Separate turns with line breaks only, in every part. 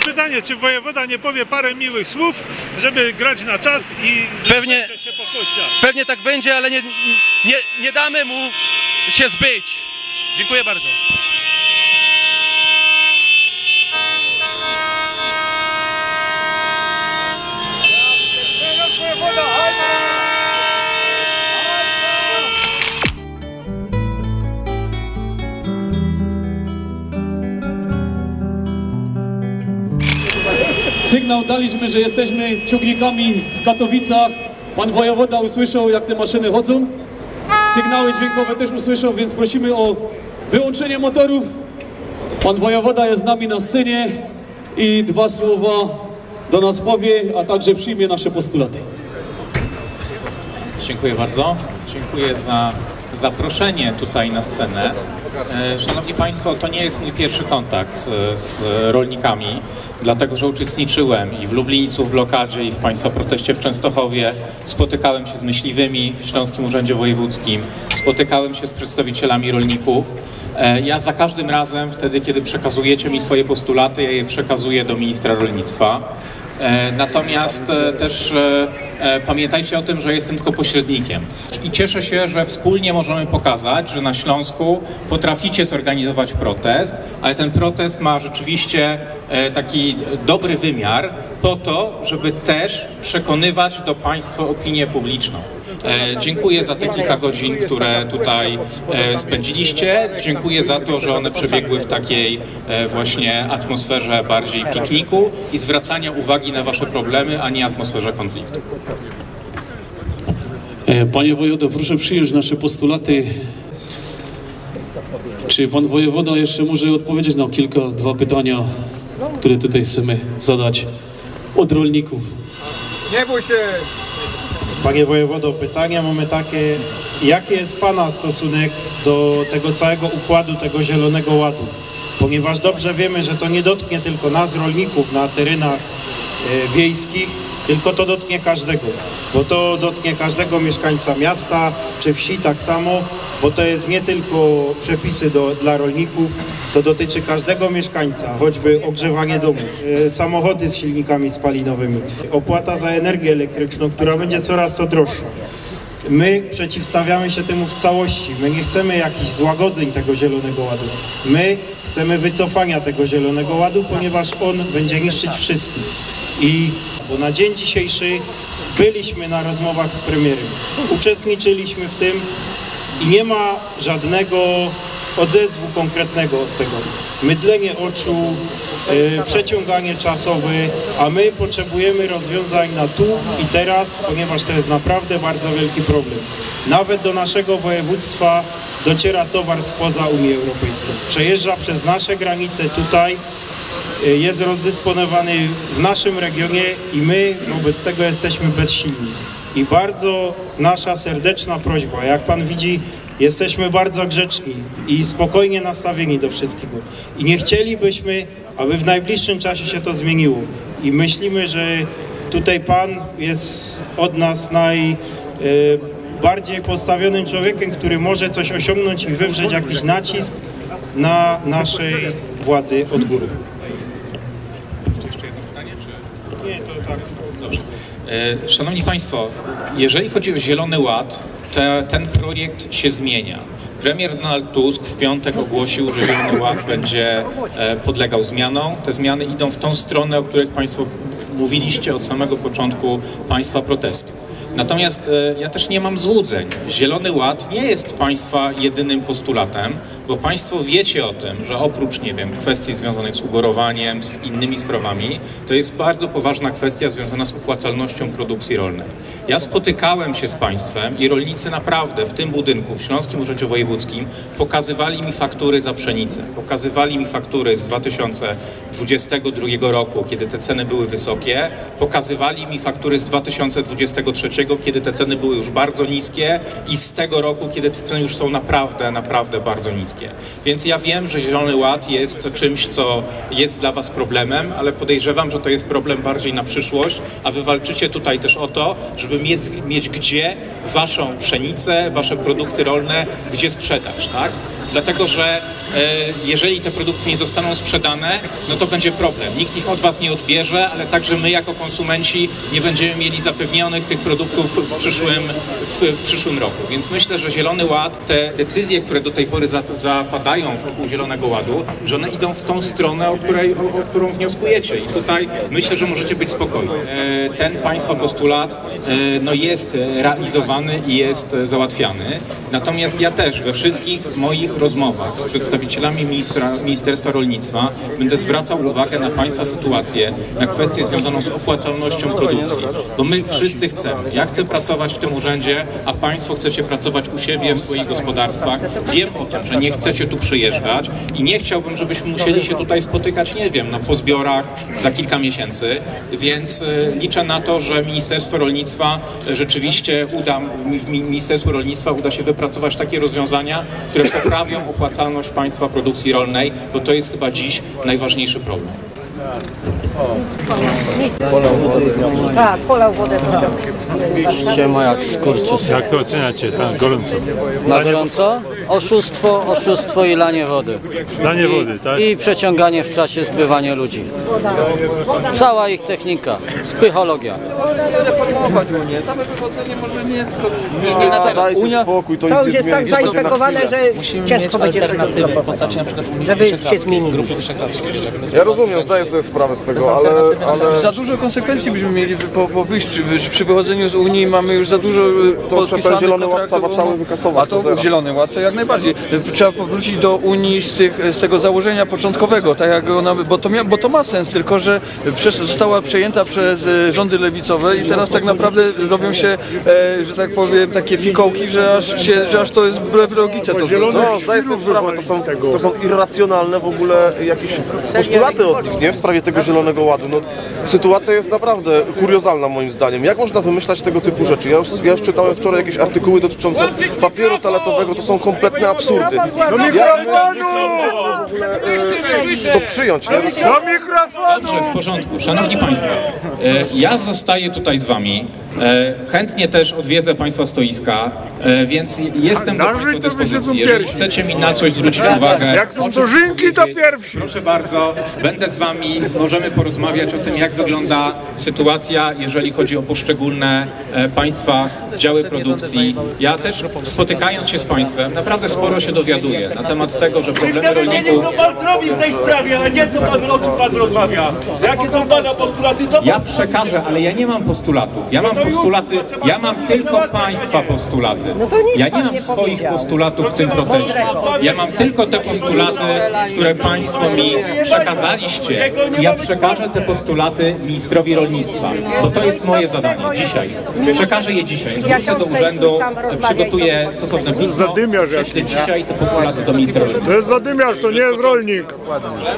pytanie, czy wojewoda nie powie parę miłych słów, żeby grać na czas i
Pewnie-
się po kościach.
Pewnie tak będzie, ale nie, nie, nie damy mu się zbyć. Dziękuję bardzo.
Sygnał daliśmy, że jesteśmy ciągnikami w Katowicach. Pan wojewoda usłyszał, jak te maszyny chodzą. Sygnały dźwiękowe też usłyszał, więc prosimy o wyłączenie motorów. Pan wojewoda jest z nami na scenie i dwa słowa do nas powie, a także przyjmie nasze postulaty.
Dziękuję bardzo. Dziękuję za zaproszenie tutaj na scenę. E, Szanowni Państwo, to nie jest mój pierwszy kontakt e, z rolnikami, dlatego że uczestniczyłem i w Lublińcu w blokadzie, i w Państwa proteście w Częstochowie. Spotykałem się z myśliwymi w Śląskim Urzędzie Wojewódzkim, spotykałem się z przedstawicielami rolników. E, Ja za każdym razem, wtedy kiedy przekazujecie mi swoje postulaty, ja je przekazuję do ministra rolnictwa. E, Natomiast e, też e, pamiętajcie o tym, że jestem tylko pośrednikiem. I cieszę się, że wspólnie możemy pokazać, że na Śląsku potraficie zorganizować protest, ale ten protest ma rzeczywiście taki dobry wymiar po to, żeby też przekonywać do Państwa opinię publiczną. E, Dziękuję za te kilka godzin, które tutaj e, spędziliście. Dziękuję za to, że one przebiegły w takiej e, właśnie atmosferze bardziej pikniku i zwracania uwagi na Wasze problemy, a nie atmosferze konfliktu.
Panie wojewodo, proszę przyjąć nasze postulaty. Czy pan wojewoda jeszcze może odpowiedzieć na kilka, dwa pytania, które tutaj chcemy zadać od rolników?
Nie bój się!
Panie wojewodo, pytania mamy takie, jaki jest Pana stosunek do tego całego układu, tego Zielonego Ładu? Ponieważ dobrze wiemy, że to nie dotknie tylko nas, rolników na terenach e, wiejskich, tylko to dotknie każdego, bo to dotknie każdego mieszkańca miasta czy wsi tak samo, bo to jest nie tylko przepisy do, dla rolników, to dotyczy każdego mieszkańca, choćby ogrzewanie domów, e, samochody z silnikami spalinowymi, opłata za energię elektryczną, która będzie coraz to droższa. My przeciwstawiamy się temu w całości. My nie chcemy jakichś złagodzeń tego Zielonego Ładu. My chcemy wycofania tego Zielonego Ładu, ponieważ on będzie niszczyć wszystkich. I bo na dzień dzisiejszy byliśmy na rozmowach z premierem. Uczestniczyliśmy w tym i nie ma żadnego odezwu konkretnego od tego. Mydlenie oczu, e, przeciąganie czasowe, a my potrzebujemy rozwiązań na tu i teraz, ponieważ to jest naprawdę bardzo wielki problem. Nawet do naszego województwa dociera towar spoza Unii Europejskiej. Przejeżdża przez nasze granice tutaj, jest rozdysponowany w naszym regionie i my wobec tego jesteśmy bezsilni. I bardzo nasza serdeczna prośba, jak Pan widzi, jesteśmy bardzo grzeczni i spokojnie nastawieni do wszystkiego. I nie chcielibyśmy, aby w najbliższym czasie się to zmieniło. I myślimy, że tutaj Pan jest od nas najbardziej postawionym człowiekiem, który może coś osiągnąć i wywrzeć jakiś nacisk na naszej władzy od góry.
Jeszcze jedno pytanie? Czy...
Nie, to tak.
Dobrze. E, Szanowni Państwo, jeżeli chodzi o Zielony Ład, te, ten projekt się zmienia. Premier Donald Tusk w piątek ogłosił, że Zielony Ład będzie e, podlegał zmianom. Te zmiany idą w tą stronę, o których Państwo mówiliście od samego początku Państwa protestu. Natomiast e, ja też nie mam złudzeń. Zielony Ład nie jest Państwa jedynym postulatem, bo Państwo wiecie o tym, że oprócz, nie wiem, kwestii związanych z ugorowaniem, z innymi sprawami, to jest bardzo poważna kwestia związana z opłacalnością produkcji rolnej. Ja spotykałem się z Państwem i rolnicy naprawdę w tym budynku, w Śląskim Urzędzie Wojewódzkim, pokazywali mi faktury za pszenicę. Pokazywali mi faktury z 2022 roku, kiedy te ceny były wysokie. Pokazywali mi faktury z 2023, kiedy te ceny były już bardzo niskie i z tego roku, kiedy te ceny już są naprawdę, naprawdę bardzo niskie. Więc ja wiem, że Zielony Ład jest czymś, co jest dla Was problemem, ale podejrzewam, że to jest problem bardziej na przyszłość, a Wy walczycie tutaj też o to, żeby mieć, mieć gdzie Waszą pszenicę, Wasze produkty rolne, gdzie sprzedać, tak? dlatego że jeżeli te produkty nie zostaną sprzedane, no to będzie problem. Nikt ich od Was nie odbierze, ale także my jako konsumenci nie będziemy mieli zapewnionych tych produktów w przyszłym, w, w przyszłym roku. Więc myślę, że Zielony Ład, te decyzje, które do tej pory za- zapadają wokół Zielonego Ładu, że one idą w tą stronę, o, której, o, o którą wnioskujecie. I tutaj myślę, że możecie być spokojni. E, Ten Państwa postulat e, no jest e, realizowany i jest e, załatwiany. Natomiast ja też we wszystkich moich rozmowach z przedstawicielami ministra, Ministerstwa Rolnictwa będę zwracał uwagę na Państwa sytuację, na kwestię związaną z opłacalnością produkcji. Bo my wszyscy chcemy. Ja chcę pracować w tym urzędzie, a Państwo chcecie pracować u siebie w swoich gospodarstwach. Wiem o tym, że nie chcecie tu przyjeżdżać i nie chciałbym, żebyśmy musieli się tutaj spotykać, nie wiem, no, po zbiorach za kilka miesięcy, więc e, liczę na to, że Ministerstwo Rolnictwa e, rzeczywiście uda, w mi- Ministerstwu Rolnictwa uda się wypracować takie rozwiązania, które poprawią opłacalność państwa produkcji rolnej, bo to jest chyba dziś najważniejszy problem.
Tak, polał wodę do
Siema jak skurczysy.
Jak to oceniacie, tak gorąco?
Na gorąco? Oszustwo, oszustwo i lanie wody.
Lanie
I,
wody, tak?
I przeciąganie w czasie zbywania ludzi. Cała ich technika. Spychologia.
Unia, to już jest tak zainfekowane, że ciężko będzie to
postaci na przykład Unii
żeby się zmienić.
Grupy.
Ja rozumiem, zdaję sobie sprawę z tego, ale, ale
Za dużo konsekwencji byśmy mieli po, po wyjściu, przy, przy wychodzeniu z Unii mamy już za dużo e,
trzeba
podpisanych
Zielony Ład
kontraktów.
cały wykasować,
A
to
to
zero.
Zielony Ład to jak najbardziej. Trzeba powrócić do Unii z, tych, z tego założenia początkowego, tak jak ona, bo, to mia, bo to ma sens, tylko że przez, została przejęta przez e, rządy lewicowe i teraz tak naprawdę robią się, e, że tak powiem, takie fikołki, że aż, się, że aż to jest wbrew logice. To, to, to.
no, zdaję sobie sprawę, to są, to są irracjonalne w ogóle jakieś postulaty od nich, nie? W sprawie tego Zielonego Ładu. No, sytuacja jest naprawdę kuriozalna moim zdaniem. Jak można wymyślać tego typu rzeczy? Ja już, ja już czytałem wczoraj jakieś artykuły dotyczące papieru toaletowego, to są kompletne absurdy. Ogóle e, to przyjąć? Nie?
Dobrze, w porządku. Szanowni Państwo, e, ja zostaję tutaj z Wami. E, Chętnie też odwiedzę Państwa stoiska, e, więc jestem do Państwa dyspozycji. Jeżeli chcecie mi na coś zwrócić uwagę, jak są dożynki, to pierwsi. Proszę bardzo, będę z Wami, możemy porozmawiać o tym, jak wygląda sytuacja, jeżeli chodzi o poszczególne e, Państwa działy produkcji. Ja też spotykając się z Państwem, naprawdę sporo się dowiaduję na temat tego, że problemy rolników...
Co pan robi w tej sprawie, a nie co pan, o czym pan rozmawia? Jakie są pana postulaty?
Ja przekażę, ale ja nie mam postulatów. Ja mam postulaty, ja mam tylko państwa postulaty. Ja nie mam swoich postulatów w tym procesie. Ja mam tylko te postulaty, które państwo mi przekazaliście. Ja przekażę te postulaty ministrowi rolnictwa, bo to jest moje zadanie dzisiaj. Przekażę je dzisiaj. Wrócę do urzędu, przygotuję stosowne pismo, prześlę dzisiaj te postulaty do ministra rolnictwa.
To jest zadymiarz, to nie jest rolnik.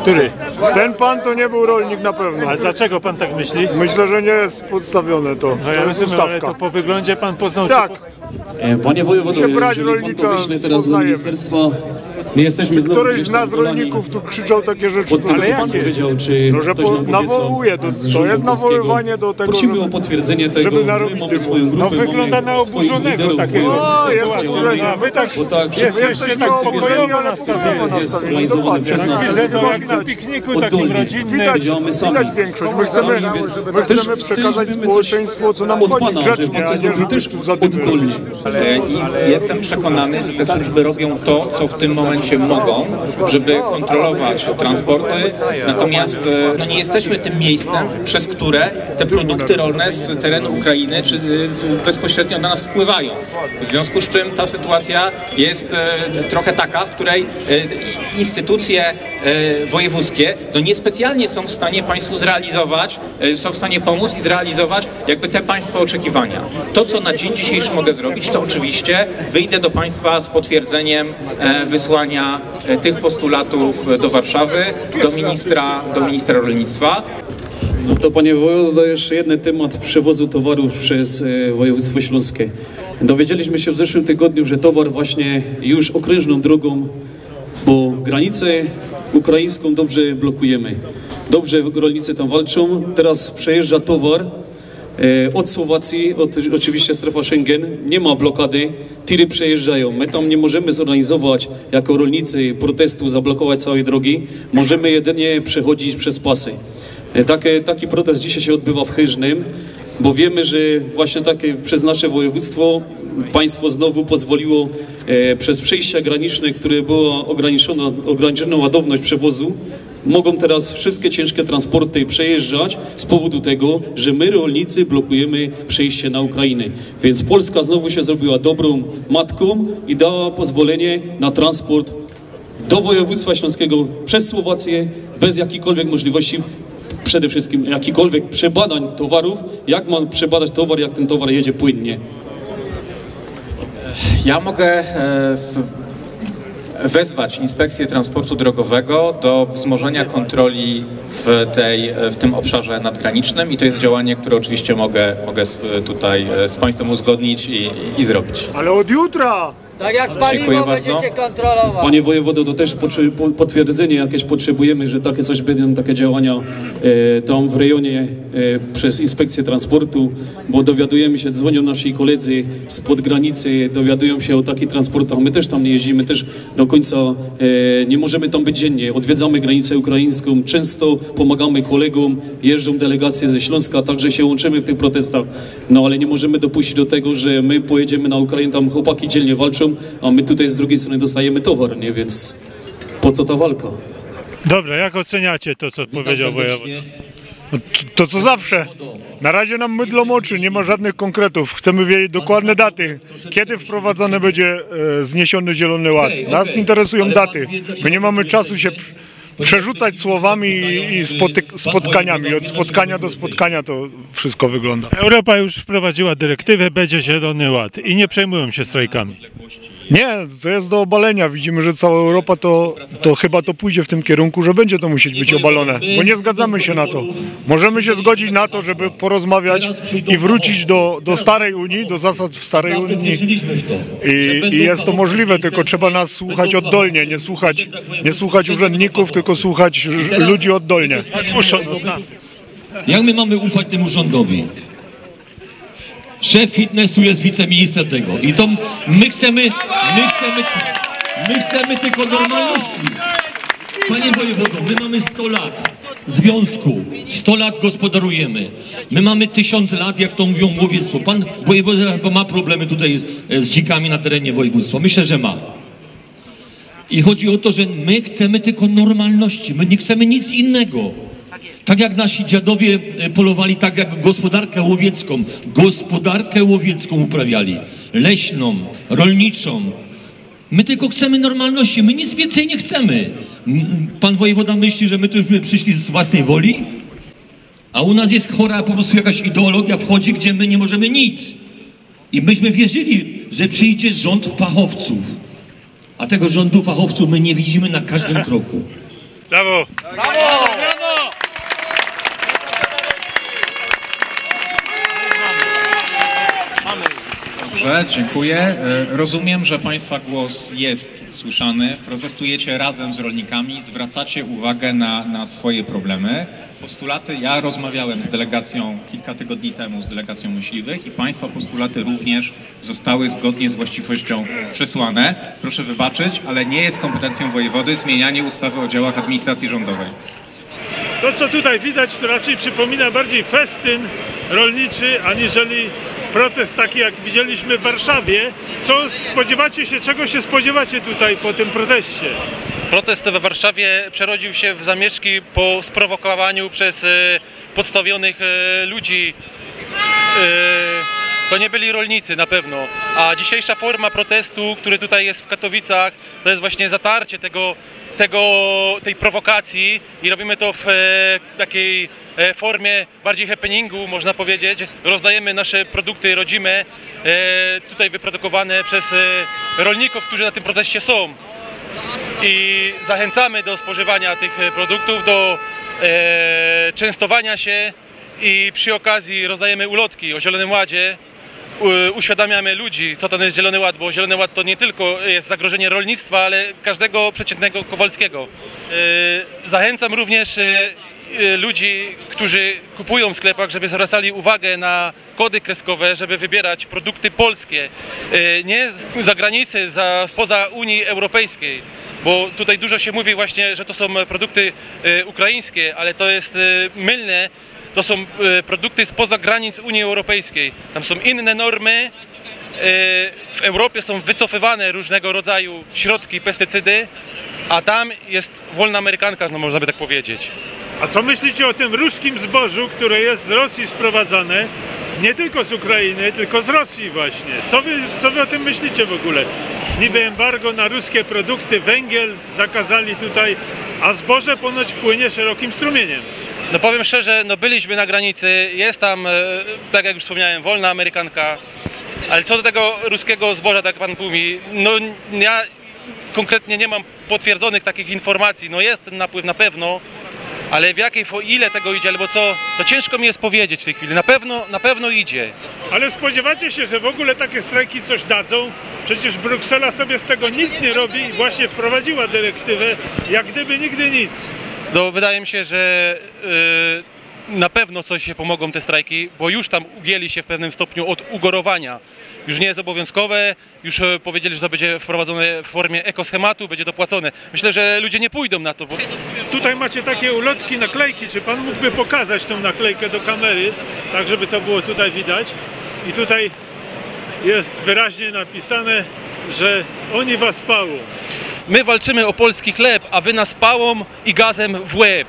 Który? Ten pan to nie był rolnik na pewno.
Ale dlaczego pan tak myśli?
Myślę, że nie jest podstawione to.
No ja rozumiem, ale to po wyglądzie pan poznał...
Tak,
Panie wojewodo, jeżeli pan
rolnicza
teraz do
poznajemy.
ministerstwa, my jesteśmy znowu
któryś z nas rolników tu krzyczał takie rzeczy. Co
pan
jakie?
powiedział, czy
No, że po- nawołuje do- to jest nawoływanie do tego,
Prosimy
żeby-
o potwierdzenie tego.
żeby narobić
swoją grupę,
No wygląda na oburzonego takiego.
O, jest oburzony, a wy tak
tak,
tak
wiedzą,
spokojnie, ale
nastawieni.
jest
dokładnie.
przez nas.
Widzę to jak
Widać.
na pikniku takim rodzinnym.
Widać, większość. My chcemy, my przekazać społeczeństwu, o co nam
od
chodzi grzecznie, a nie żeby tu zadymy
oddolić.
E, I jestem przekonany, że te służby robią to, co w tym momencie mogą, żeby kontrolować transporty. Natomiast e, no nie jesteśmy tym miejscem, przez które te produkty rolne z terenu Ukrainy czy e, bezpośrednio na nas wpływają. W związku z czym ta sytuacja jest e, trochę taka, w której instytucje wojewódzkie no niespecjalnie są w stanie Państwu zrealizować, są w stanie pomóc i zrealizować jakby te Państwa oczekiwania. To, co na dzień dzisiejszy mogę zrobić, to oczywiście wyjdę do Państwa z potwierdzeniem wysłania e, tych postulatów e, do Warszawy, do ministra, do ministra rolnictwa.
No to panie wojewodo, jeszcze jeden temat przewozu towarów przez e, województwo śląskie. Dowiedzieliśmy się w zeszłym tygodniu, że towar właśnie już okrężną drogą, bo granicę ukraińską dobrze blokujemy. Dobrze rolnicy tam walczą. Teraz przejeżdża towar Od Słowacji, od, oczywiście strefa Schengen, nie ma blokady, tiry przejeżdżają. My tam nie możemy zorganizować jako rolnicy protestu, zablokować całej drogi. Możemy jedynie przechodzić przez pasy. E, Takie, taki protest dzisiaj się odbywa w Chyżnym, bo wiemy, że właśnie takie przez nasze województwo państwo znowu pozwoliło e, przez przejścia graniczne, które była ograniczona, ograniczona ładowność przewozu, mogą teraz wszystkie ciężkie transporty przejeżdżać z powodu tego, że my rolnicy blokujemy przejście na Ukrainę. Więc Polska znowu się zrobiła dobrą matką i dała pozwolenie na transport do województwa śląskiego przez Słowację bez jakichkolwiek możliwości przede wszystkim jakichkolwiek przebadań towarów, jak ma przebadać towar, jak ten towar jedzie płynnie.
Ja mogę e, wezwać Inspekcję Transportu Drogowego do wzmożenia kontroli w, tej, w tym obszarze nadgranicznym i to jest działanie, które oczywiście mogę, mogę tutaj e, z Państwem uzgodnić i, i zrobić.
Ale od jutra!
Tak jak
Dziękuję bardzo.
kontrolować.
Panie wojewodo, to też potwierdzenie jakieś potrzebujemy, że takie coś będą, takie działania e, tam w rejonie e, przez Inspekcję Transportu, bo dowiadujemy się, dzwonią nasi koledzy spod granicy, dowiadują się o takich transportach. My też tam nie jeździmy, też do końca e, nie możemy tam być dziennie. Odwiedzamy granicę ukraińską, często pomagamy kolegom, jeżdżą delegacje ze Śląska, także się łączymy w tych protestach. No ale nie możemy dopuścić do tego, że my pojedziemy na Ukrainę, tam chłopaki dzielnie walczą, a my tutaj z drugiej strony dostajemy towar, nie? Więc po co ta walka?
Dobra, jak oceniacie to, co powiedział wojewoda? No, to, to co zawsze. Na razie nam mydlą oczy, nie ma żadnych konkretów. Chcemy wiedzieć dokładne daty. Kiedy wprowadzony będzie e, zniesiony Zielony Ład. Nas interesują daty. My nie mamy czasu się przerzucać słowami i, spotyk- spotkaniami. Od spotkania do spotkania to wszystko wygląda. Europa już wprowadziła dyrektywę, będzie Zielony Ład i nie przejmują się strajkami. Nie, to jest do obalenia. Widzimy, że cała Europa to, to chyba to pójdzie w tym kierunku, że będzie to musieć być obalone, bo nie zgadzamy się na to. Możemy się zgodzić na to, żeby porozmawiać i wrócić do, do starej Unii, do zasad w starej Unii. I, I jest to możliwe, tylko trzeba nas słuchać oddolnie, nie słuchać, nie słuchać urzędników, tylko słuchać ż- ludzi oddolnie.
Jak my mamy ufać temu rządowi? Szef fitnessu jest wiceminister tego i to my chcemy, my chcemy, my chcemy tylko normalności. Panie wojewodo, my mamy 100 lat związku, 100 lat gospodarujemy. My mamy 1000 lat, jak to mówią, łowiectwo. Pan wojewoda chyba ma problemy tutaj z, z dzikami na terenie województwa. Myślę, że ma. I chodzi o to, że my chcemy tylko normalności, my nie chcemy nic innego. Tak jak nasi dziadowie e, polowali, tak jak gospodarkę łowiecką, gospodarkę łowiecką uprawiali, leśną, rolniczą. My tylko chcemy normalności, my nic więcej nie chcemy. Pan wojewoda myśli, że my tu już przyszli z własnej woli? A u nas jest chora po prostu jakaś ideologia wchodzi, gdzie my nie możemy nic. I myśmy wierzyli, że przyjdzie rząd fachowców. A tego rządu fachowców my nie widzimy na każdym kroku.
Brawo!
Dobrze, dziękuję. E, Rozumiem, że Państwa głos jest słyszany. Protestujecie razem z rolnikami, zwracacie uwagę na, na swoje problemy. Postulaty, ja rozmawiałem z delegacją kilka tygodni temu, z delegacją myśliwych i Państwa postulaty również zostały zgodnie z właściwością przesłane. Proszę wybaczyć, ale nie jest kompetencją wojewody zmienianie ustawy o działach administracji rządowej.
To, co tutaj widać, to raczej przypomina bardziej festyn rolniczy, aniżeli protest taki, jak widzieliśmy w Warszawie. Co spodziewacie się, czego się spodziewacie tutaj po tym proteście?
Protest we Warszawie przerodził się w zamieszki po sprowokowaniu przez e, podstawionych e, ludzi. To nie byli rolnicy na pewno. A dzisiejsza forma protestu, który tutaj jest w Katowicach, to jest właśnie zatarcie tego, tego, tej prowokacji i robimy to w e, takiej e, formie bardziej happeningu, można powiedzieć. Rozdajemy nasze produkty rodzime, e, tutaj wyprodukowane przez e, rolników, którzy na tym proteście są i zachęcamy do spożywania tych e, produktów, do e, częstowania się i przy okazji rozdajemy ulotki o Zielonym Ładzie. Uświadamiamy ludzi, co to jest Zielony Ład, bo Zielony Ład to nie tylko jest zagrożenie rolnictwa, ale każdego przeciętnego Kowalskiego. E, zachęcam również e, e, ludzi, którzy kupują w sklepach, żeby zwracali uwagę na kody kreskowe, żeby wybierać produkty polskie, nie z zagranicy, za, spoza Unii Europejskiej. Bo tutaj dużo się mówi właśnie, że to są produkty ukraińskie, ale to jest mylne. To są e, produkty spoza granic Unii Europejskiej. Tam są inne normy, E, w Europie są wycofywane różnego rodzaju środki, pestycydy, a tam jest wolna amerykanka, no można by tak powiedzieć.
A co myślicie o tym ruskim zbożu, które jest z Rosji sprowadzane? Nie tylko z Ukrainy, tylko z Rosji właśnie. Co wy, co wy o tym myślicie w ogóle? Niby embargo na ruskie produkty, węgiel zakazali tutaj, a zboże ponoć płynie szerokim strumieniem.
No powiem szczerze, no byliśmy na granicy, jest tam, e, tak jak już wspomniałem, wolna amerykanka, ale co do tego ruskiego zboża, tak pan mówi, no ja konkretnie nie mam potwierdzonych takich informacji, no jest ten napływ na pewno, ale w jakiej, ile tego idzie, albo co, to ciężko mi jest powiedzieć w tej chwili, na pewno, na pewno idzie.
Ale spodziewacie się, że w ogóle takie strajki coś dadzą? Przecież Bruksela sobie z tego nic nie robi i właśnie wprowadziła dyrektywę, jak gdyby nigdy nic.
No, wydaje mi się, że y, na pewno coś się pomogą te strajki, bo już tam ugięli się w pewnym stopniu od ugorowania. Już nie jest obowiązkowe, już e, powiedzieli, że to będzie wprowadzone w formie ekoschematu, będzie dopłacone. Myślę, że ludzie nie pójdą na to, bo
Tutaj macie takie ulotki, naklejki. Czy pan mógłby pokazać tą naklejkę do kamery, tak żeby to było tutaj widać? I tutaj jest wyraźnie napisane, że oni was pałą.
My walczymy o polski chleb, a wy nas pałą i gazem w łeb.